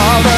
Hold on.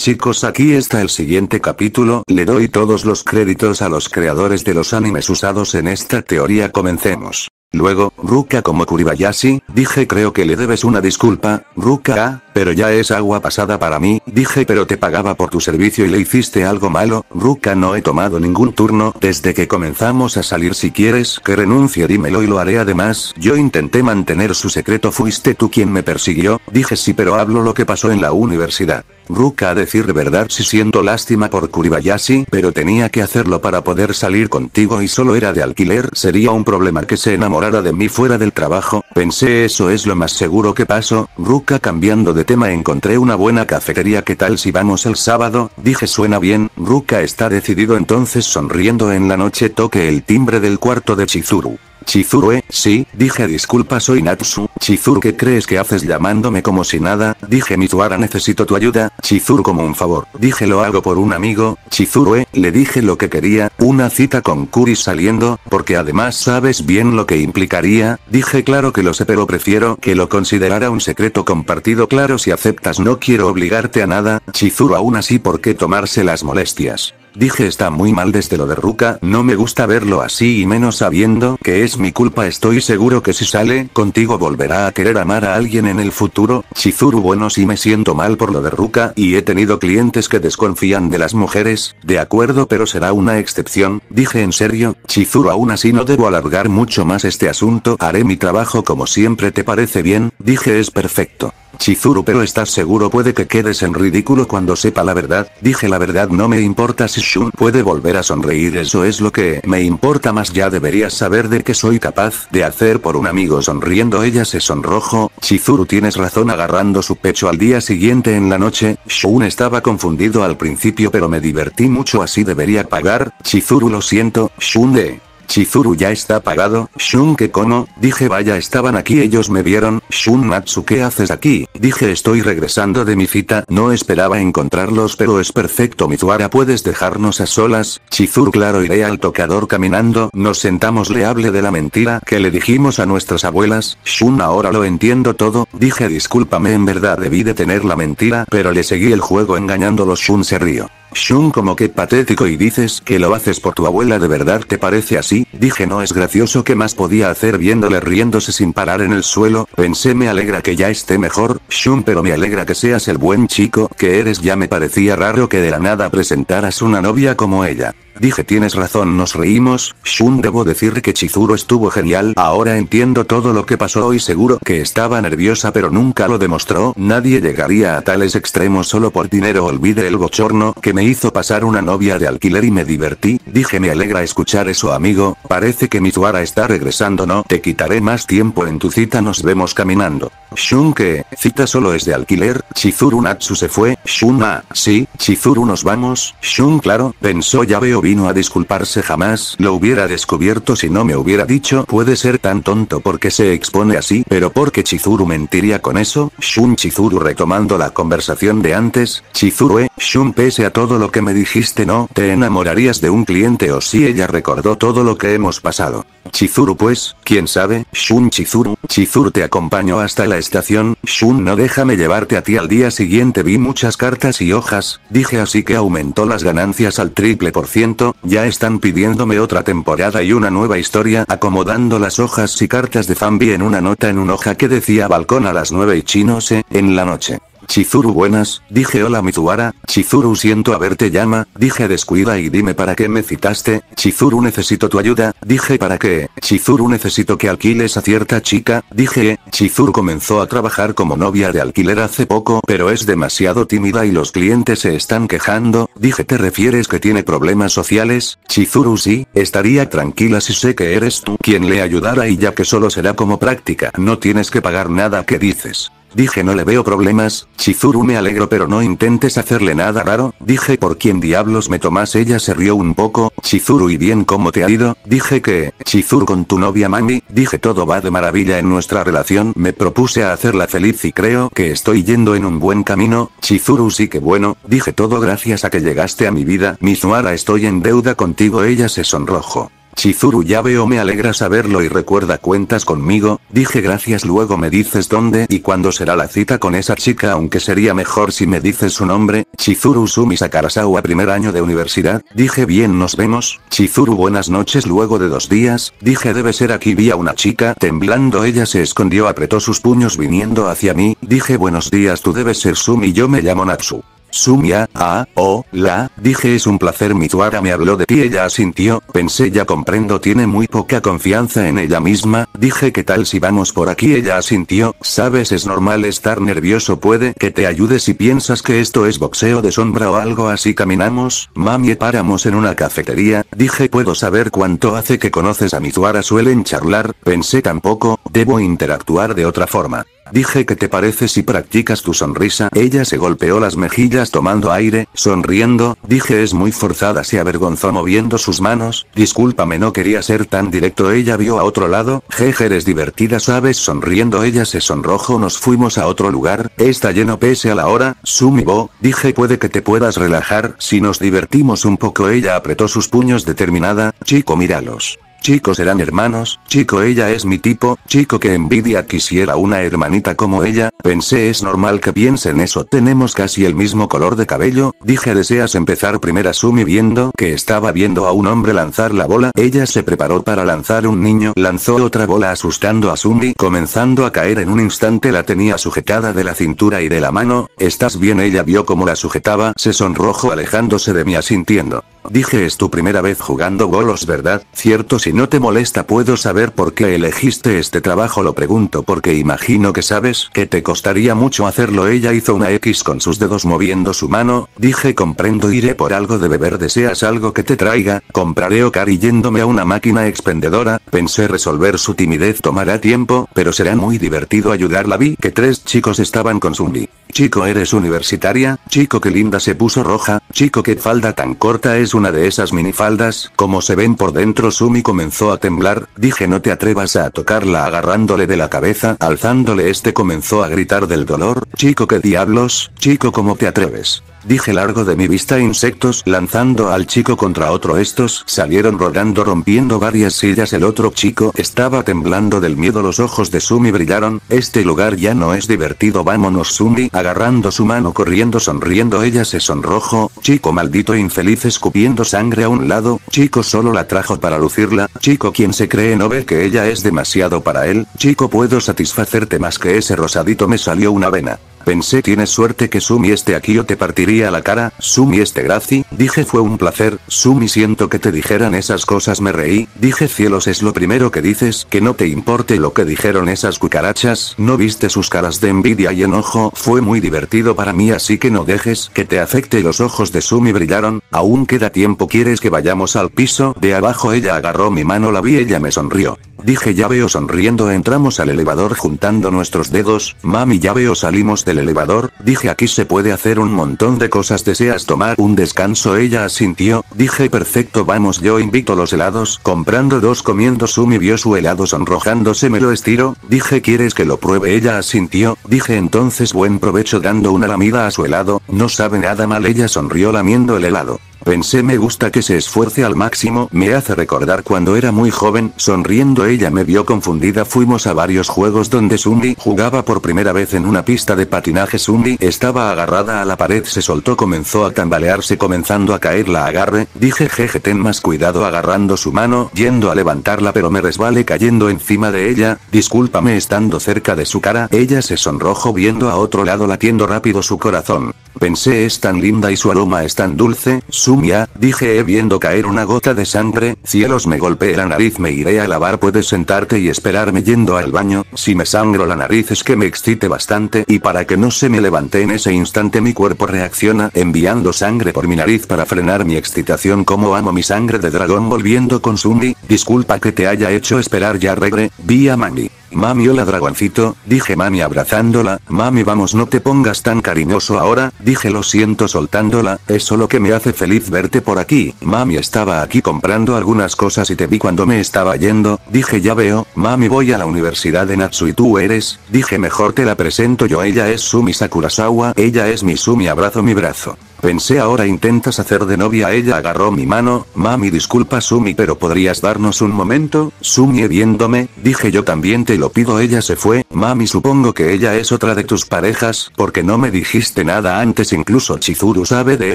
Chicos, aquí está el siguiente capítulo, le doy todos los créditos a los creadores de los animes usados en esta teoría, comencemos. Luego, Ruka como Kuribayashi, dije creo que le debes una disculpa, Ruka, ah, pero ya es agua pasada para mí, dije pero te pagaba por tu servicio y le hiciste algo malo, Ruka no he tomado ningún turno. Desde que comenzamos a salir si quieres que renuncie dímelo y lo haré además, yo intenté mantener su secreto. Fuiste tú quien me persiguió, dije sí pero hablo lo que pasó en la universidad. Ruka a decir verdad si siento lástima por Kuribayashi, pero tenía que hacerlo para poder salir contigo y solo era de alquiler, sería un problema que se enamorara de mí fuera del trabajo, pensé eso es lo más seguro que pasó, Ruka cambiando de tema encontré una buena cafetería. ¿qué tal si vamos el sábado? Dije. Suena bien, Ruka está decidido entonces sonriendo en la noche toque el timbre del cuarto de Chizuru. Chizuru, eh, sí, dije. Disculpa soy Natsu, Chizuru. ¿qué crees que haces llamándome como si nada? Dije Mitsuara necesito tu ayuda, Chizuru como un favor, dije lo hago por un amigo, Chizuru eh, le dije lo que quería, una cita con Kuri saliendo, porque además sabes bien lo que implicaría, dije claro que lo sé pero prefiero que lo considerara un secreto compartido claro si aceptas no quiero obligarte a nada, Chizuru aún así por qué tomarse las molestias. Dije está muy mal desde lo de Ruka, no me gusta verlo así y menos sabiendo que es mi culpa. Estoy seguro que si sale contigo volverá a querer amar a alguien en el futuro, Chizuru bueno sí me siento mal por lo de Ruka y he tenido clientes que desconfían de las mujeres, de acuerdo pero será una excepción, dije en serio, Chizuru aún así no debo alargar mucho más este asunto, haré mi trabajo como siempre te parece bien, dije es perfecto. Chizuru pero estás seguro puede que quedes en ridículo cuando sepa la verdad, dije la verdad no me importa si Shun puede volver a sonreír. Eso es lo que me importa más. Ya deberías saber de qué soy capaz de hacer por un amigo. Sonriendo ella se sonrojo, Chizuru tienes razón agarrando su pecho al día siguiente en la noche, Shun estaba confundido al principio pero me divertí mucho así debería pagar, Chizuru lo siento, Shun de... Chizuru ya está pagado, Shun que como, dije vaya estaban aquí ellos me vieron, Shun Natsu ¿qué haces aquí? Dije estoy regresando de mi cita, no esperaba encontrarlos pero es perfecto Mizuara puedes dejarnos a solas, Chizuru claro iré al tocador caminando, nos sentamos le hablé de la mentira que le dijimos a nuestras abuelas, Shun ahora lo entiendo todo, dije discúlpame en verdad debí de tener la mentira pero le seguí el juego engañándolo Shun se rió. Shun como que patético y dices que lo haces por tu abuela de verdad te parece así, dije no es gracioso que más podía hacer viéndole riéndose sin parar en el suelo, pensé me alegra que ya esté mejor, Shun pero me alegra que seas el buen chico que eres. Ya me parecía raro que de la nada presentaras una novia como ella. Dije tienes razón nos reímos, Shun debo decir que Chizuru estuvo genial, ahora entiendo todo lo que pasó y seguro que estaba nerviosa pero nunca lo demostró, nadie llegaría a tales extremos solo por dinero. Olvide el bochorno que me hizo pasar una novia de alquiler y me divertí, dije me alegra escuchar eso amigo, parece que Mizuara está regresando no te quitaré más tiempo en tu cita nos vemos caminando. Shun que, cita solo es de alquiler, Chizuru Natsu se fue, Shun ah, sí, Chizuru nos vamos, Shun claro, pensó ya veo vino a disculparse jamás lo hubiera descubierto si no me hubiera dicho puede ser tan tonto porque se expone así pero porque Chizuru mentiría con eso, Shun Chizuru retomando la conversación de antes, Chizuru eh, Shun pese a todo lo que me dijiste no te enamorarías de un cliente o si ella recordó todo lo que hemos pasado. Chizuru pues, quién sabe, Shun Chizuru, Chizuru te acompañó hasta la estación, Shun no déjame llevarte a ti al día siguiente. Vi muchas cartas y hojas, dije así que aumentó las ganancias al triple por ciento, ya están pidiéndome otra temporada y una nueva historia acomodando las hojas y cartas de fan. Vi en una nota en un hoja que decía balcón a las 9 y chino se, en la noche. Chizuru buenas, dije hola Mizuara, Chizuru siento haberte llama, dije descuida y dime para qué me citaste, Chizuru necesito tu ayuda, dije para qué, Chizuru necesito que alquiles a cierta chica, dije, Chizuru comenzó a trabajar como novia de alquiler hace poco pero es demasiado tímida y los clientes se están quejando, dije te refieres que tiene problemas sociales, Chizuru sí, estaría tranquila si sé que eres tú quien le ayudara y ya que solo será como práctica. No tienes que pagar nada que dices. Dije no le veo problemas, Chizuru me alegro pero no intentes hacerle nada raro, dije por quién diablos me tomas ella se rió un poco, Chizuru y bien cómo te ha ido, dije que, Chizuru con tu novia mami, dije todo va de maravilla en nuestra relación, me propuse a hacerla feliz y creo que estoy yendo en un buen camino, Chizuru sí que bueno, dije todo gracias a que llegaste a mi vida, mi Suara estoy en deuda contigo ella se sonrojó. Chizuru ya veo me alegra saberlo y recuerda cuentas conmigo, dije gracias luego me dices dónde y cuándo será la cita con esa chica aunque sería mejor si me dices su nombre, Chizuru Sumi Sakarasawa primer año de universidad, dije bien nos vemos, Chizuru buenas noches luego de dos días, dije debe ser aquí vi a una chica temblando ella se escondió apretó sus puños viniendo hacia mí, dije buenos días tú debes ser Sumi yo me llamo Natsu. Sumia, ah, oh, la, dije es un placer Mitsuara me habló de ti ella asintió, pensé ya comprendo tiene muy poca confianza en ella misma, dije que tal si vamos por aquí ella asintió, sabes es normal estar nervioso puede que te ayude si piensas que esto es boxeo de sombra o algo así caminamos, mami paramos en una cafetería, dije puedo saber cuánto hace que conoces a Mitsuara suelen charlar, pensé tampoco, debo interactuar de otra forma. Dije que te parece si practicas tu sonrisa. Ella se golpeó las mejillas tomando aire, sonriendo, dije es muy forzada se avergonzó moviendo sus manos, discúlpame no quería ser tan directo ella vio a otro lado, jeje eres divertida sabes sonriendo. Ella se sonrojó. Nos fuimos a otro lugar, está lleno pese a la hora, Sumibo, dije puede que te puedas relajar. Si nos divertimos un poco ella apretó sus puños determinada, chico míralos. Chicos eran hermanos, chico ella es mi tipo, chico que envidia quisiera una hermanita como ella, pensé es normal que piensen eso tenemos casi el mismo color de cabello, dije deseas empezar primero Sumi viendo que estaba viendo a un hombre lanzar la bola, ella se preparó para lanzar un niño, lanzó otra bola asustando a Sumi comenzando a caer en un instante la tenía sujetada de la cintura y de la mano, estás bien ella vio cómo la sujetaba, se sonrojó alejándose de mí asintiendo. Dije es tu primera vez jugando bolos verdad, cierto si no te molesta puedo saber por qué elegiste este trabajo lo pregunto porque imagino que sabes que te costaría mucho hacerlo ella hizo una X con sus dedos moviendo su mano, dije comprendo iré por algo de beber deseas algo que te traiga, compraré Okari yéndome a una máquina expendedora, pensé resolver su timidez tomará tiempo, pero será muy divertido ayudarla vi que tres chicos estaban con Sumi. Chico eres universitaria, chico que linda se puso roja, chico que falda tan corta. Es una de esas minifaldas, como se ven por dentro Sumi comenzó a temblar, dije no te atrevas a tocarla agarrándole de la cabeza, alzándole este comenzó a gritar del dolor, chico que diablos, chico cómo te atreves. Dije largo de mi vista insectos lanzando al chico contra otro. Estos salieron rodando rompiendo varias sillas. El otro chico estaba temblando del miedo. Los ojos de Sumi brillaron, este lugar ya no es divertido. Vámonos Sumi. Agarrando su mano corriendo sonriendo. Ella se sonrojó, chico maldito infeliz escupiendo sangre a un lado, chico solo la trajo para lucirla, chico quien se cree no ve que ella es demasiado para él, chico puedo satisfacerte más que ese rosadito. Me salió una vena. Pensé tienes suerte que Sumi esté aquí o te partiría la cara, Sumi este Graci, dije fue un placer, Sumi siento que te dijeran esas cosas me reí, dije cielos es lo primero que dices, que no te importe lo que dijeron esas cucarachas, no viste sus caras de envidia y enojo, fue muy divertido para mí así que no dejes que te afecte los ojos de Sumi brillaron, aún queda tiempo quieres que vayamos al piso, de abajo ella agarró mi mano la vi ella me sonrió. Dije ya veo sonriendo entramos al elevador juntando nuestros dedos, mami ya veo salimos del elevador, dije aquí se puede hacer un montón de cosas. Deseas tomar un descanso ella asintió, dije perfecto vamos yo invito los helados, comprando dos comiendo Sumi vio su helado sonrojándose. Me lo estiro, dije quieres que lo pruebe ella asintió, dije entonces buen provecho dando una lamida a su helado, no sabe nada mal ella sonrió lamiendo el helado. Pensé me gusta que se esfuerce al máximo, me hace recordar cuando era muy joven, sonriendo ella me vio confundida fuimos a varios juegos donde Sumi jugaba por primera vez en una pista de patinaje Sumi estaba agarrada a la pared se soltó comenzó a tambalearse comenzando a caer la agarre, dije jeje ten más cuidado agarrando su mano, yendo a levantarla pero me resbalé cayendo encima de ella, discúlpame estando cerca de su cara, ella se sonrojó viendo a otro lado latiendo rápido su corazón. Pensé es tan linda y su aroma es tan dulce, Sumia, dije viendo caer una gota de sangre, cielos me golpeé la nariz me iré a lavar puedes sentarte y esperarme yendo al baño, si me sangro la nariz es que me excite bastante y para que no se me levante en ese instante mi cuerpo reacciona enviando sangre por mi nariz para frenar mi excitación como amo mi sangre de dragón volviendo con Sumi, disculpa que te haya hecho esperar ya regre, vi a Mami. Mami hola dragoncito, dije mami abrazándola, mami vamos no te pongas tan cariñoso ahora, dije lo siento soltándola, es solo que me hace feliz verte por aquí, mami estaba aquí comprando algunas cosas y te vi cuando me estaba yendo, dije ya veo, mami voy a la universidad de Natsu y tú eres, dije mejor te la presento yo. Ella es Sumi Sakurasawa, ella es mi Sumi abrazo mi brazo. Pensé ahora intentas hacer de novia ella agarró mi mano, mami disculpa Sumi pero podrías darnos un momento, Sumi viéndome, dije yo también te lo pido ella se fue, mami supongo que ella es otra de tus parejas, porque no me dijiste nada antes incluso Chizuru sabe de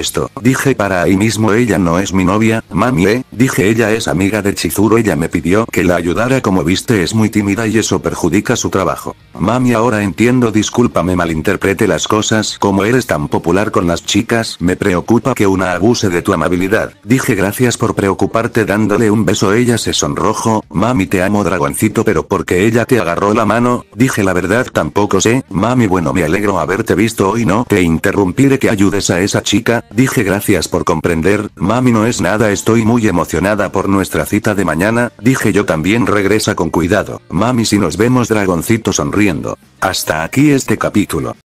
esto, dije para ahí mismo ella no es mi novia, mami eh, dije ella es amiga de Chizuru ella me pidió que la ayudara como viste es muy tímida y eso perjudica su trabajo. Mami ahora entiendo discúlpame malinterprete las cosas como eres tan popular con las chicas, me preocupa que una abuse de tu amabilidad. Dije gracias por preocuparte dándole un beso. Ella se sonrojo, mami te amo dragoncito pero porque ella te agarró la mano, dije la verdad tampoco sé, mami bueno me alegro haberte visto hoy no te interrumpiré que ayudes a esa chica, dije gracias por comprender, mami no es nada estoy muy emocionada por nuestra cita de mañana, dije yo también regresa con cuidado, mami si nos vemos dragoncito sonriendo. Hasta aquí este capítulo.